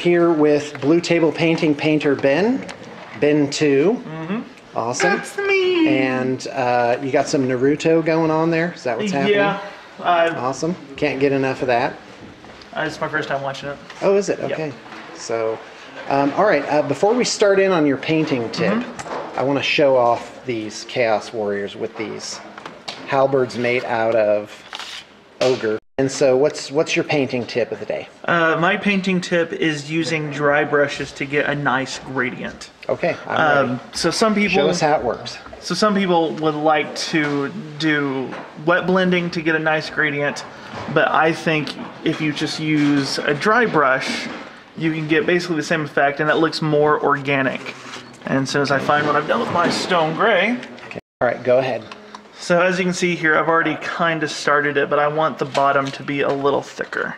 Here with Blue Table Painting painter Ben, Ben 2. Mm-hmm. Awesome. That's me. And uh, you got some Naruto going on there. Is that what's happening? Yeah. Uh, Awesome. Can't get enough of that. it's my first time watching it. Oh, is it? Okay. So, um, all right. Uh, before we start in on your painting tip, Mm-hmm. I want to show off these Chaos Warriors with these halberds made out of ogre. And so, what's what's your painting tip of the day? Uh, my painting tip is using dry brushes to get a nice gradient. Okay. Um, so some people, Show us how it works. so some people would like to do wet blending to get a nice gradient, but I think if you just use a dry brush, you can get basically the same effect, and it looks more organic. And so as I find what I've done with my stone gray, Okay. All right. Go ahead. So as you can see here, I've already kind of started it, but I want the bottom to be a little thicker.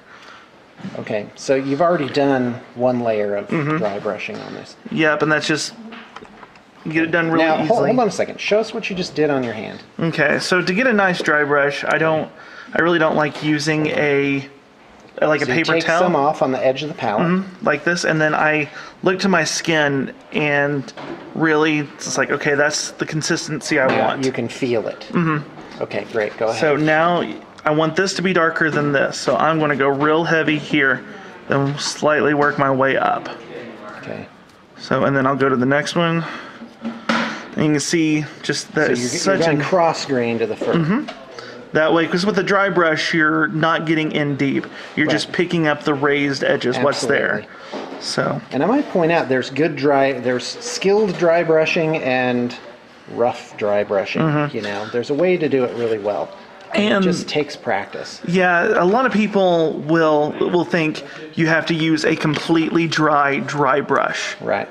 Okay. So you've already done one layer of Mm-hmm. dry brushing on this. Yep, and that's just get it done really now, hold, hold on a second. Show us what you just did on your hand. Okay, so to get a nice dry brush, I don't, I really don't like using a, Uh, like So a paper take towel some off on the edge of the palette. Mm-hmm, like this, and then I look to my skin and really, it's like okay, that's the consistency I Now want. you can feel it. Mm-hmm. Okay, great. Go ahead. So now I want this to be darker than this, so I'm going to go real heavy here, then slightly work my way up. okay. So, and then I'll go to the next one. And you can see just that So you're, you're a cross grain to the 1st that way because with a dry brush you're not getting in deep. You're just picking up the raised edges, what's there. So, And I might point out there's good dry, there's skilled dry brushing and rough dry brushing. You know, there's a way to do it really well. Mm-hmm. and it just takes practice. yeah, a lot of people will will think you have to use a completely dry dry brush. Right.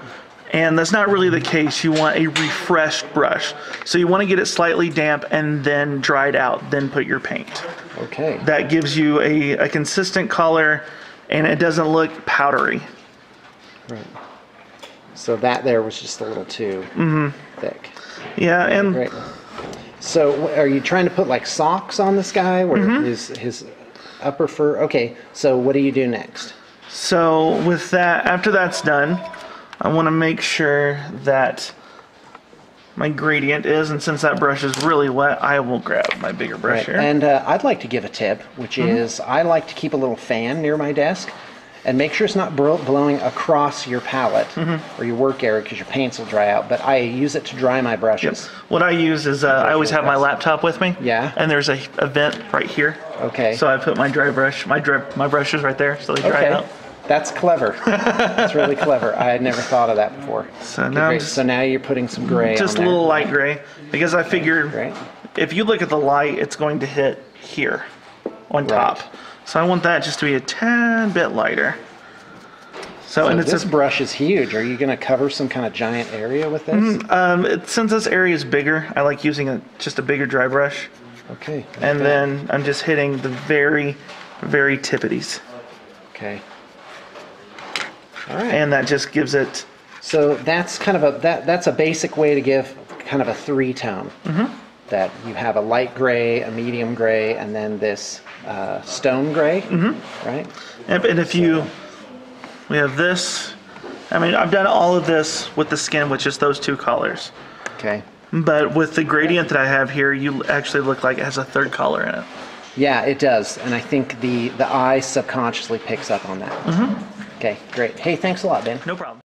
And that's not really the case. You want a refreshed brush. So you want to get it slightly damp and then dried out, then put your paint. Okay. That gives you a, a consistent color and it doesn't look powdery. right. So that there was just a little too thick. Yeah, and Great. So are you trying to put like socks on this guy where Mm-hmm. his his upper fur? Okay. So what do you do next? so with that, after that's done, I want to make sure that my gradient is, and since that brush is really wet, I will grab my bigger brush Right. here. And uh, I'd like to give a tip, which Mm-hmm. is I like to keep a little fan near my desk and make sure it's not blowing across your palette Mm-hmm. or your work area because your paints will dry out. But I use it to dry my brushes. what I use is uh, I always have my laptop with me. Yeah. And there's a, a vent right here. Okay. So I put my dry brush, my dry, my brushes right there, so they dry okay. out. That's clever. That's really clever. I had never thought of that before. So Okay, now I'm just, so now you're putting some gray just a little light gray because I figured Right. if you look at the light, it's going to hit here on top. So I want that just to be a tad bit lighter. So, So and it's this a, brush is huge. Are you going to cover some kind of giant area with this? um, it, since this area is bigger, I like using a, just a bigger dry brush, Okay. and that. then I'm just hitting the very, very tippities, Okay. All right. and that just gives it. So that's kind of a that that's a basic way to give kind of a three tone. Mm-hmm. That you have a light gray, a medium gray, and then this uh, stone gray, mm-hmm. right? And and if you, we have this. I mean, I've done all of this with the skin with just those two colors. Okay. But with the gradient that I have here, you actually look like it has a third color in it. Yeah, it does, and I think the the eye subconsciously picks up on that. Mm-hmm. Okay, great. Hey, thanks a lot, Ben. No problem.